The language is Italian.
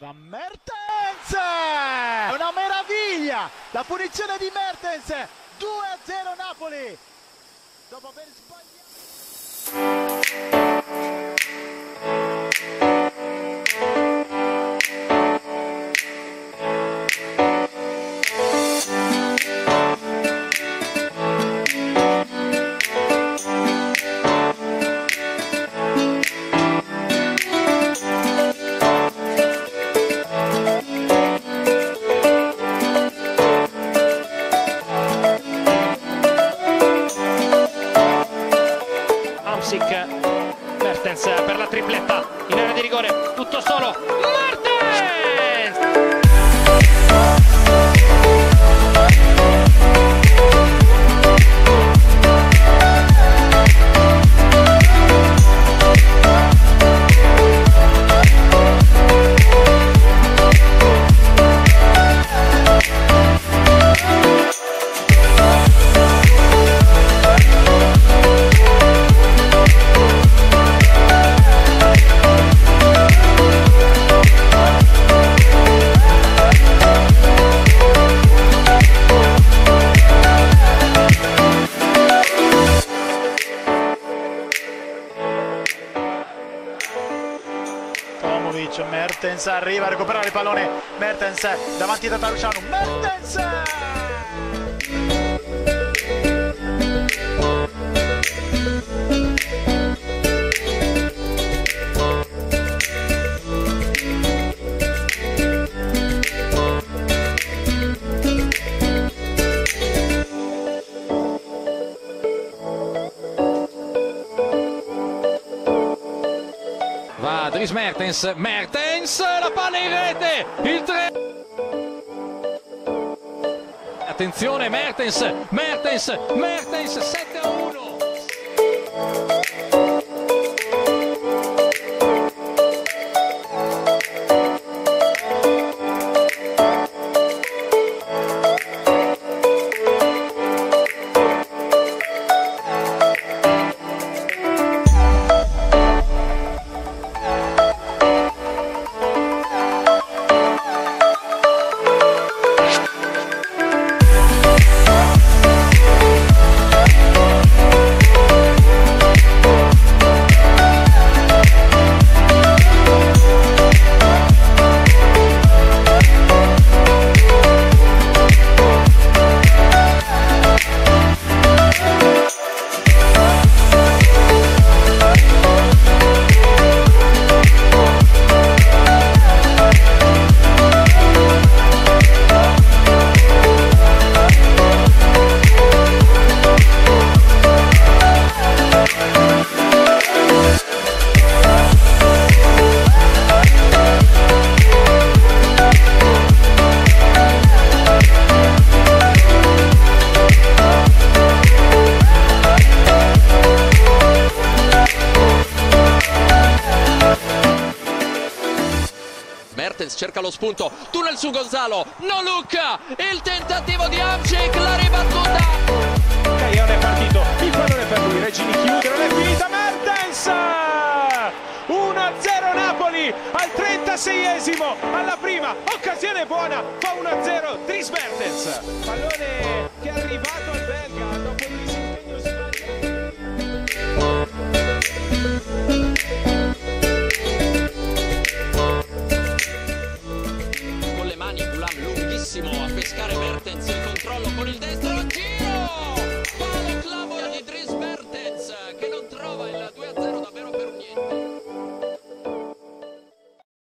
Va Mertens! È una meraviglia! La punizione di Mertens! 2-0 Napoli! Dopo aver sbagliato... Amsic Mertens per la tripletta. In area di rigore tutto solo. Mertens Tomovic, Mertens arriva a recuperare il pallone, Mertens davanti da Taruciano, Mertens! Dries Mertens, Mertens, la palla in rete, il 3. Attenzione Mertens, Mertens, Mertens, 7 a 1. Mertens cerca lo spunto, tunnel su Gonzalo, no look, il tentativo di Amcic, la ribattuta. Caione è partito, il pallone per lui, Regini chiude, non è finita Mertens 1-0 Napoli al 36esimo alla prima occasione buona fa 1-0 Dries Mertens pallone che è